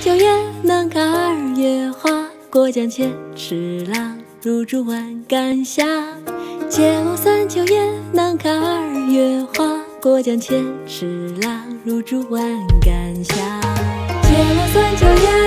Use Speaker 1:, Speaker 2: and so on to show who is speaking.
Speaker 1: 九月，能看二月花。过江千尺浪，入竹万竿下。借我三九叶，能看二月花。过江千尺浪，入竹万竿下。借我三九叶。